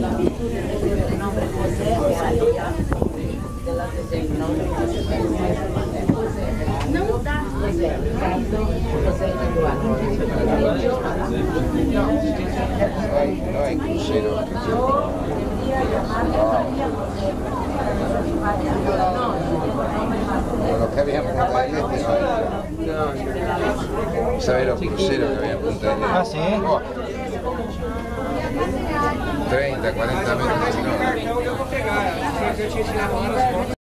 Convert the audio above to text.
no da no no nombre José no no de no que no nombre José José Ricardo José no No hay crucero. Yo quería llamarle María José, no no, no, no había no no Este no ¿Sabes los cruceros que había no no este. Ah, sí. 30, 40 minutos. Não, eu vou pegar. Eu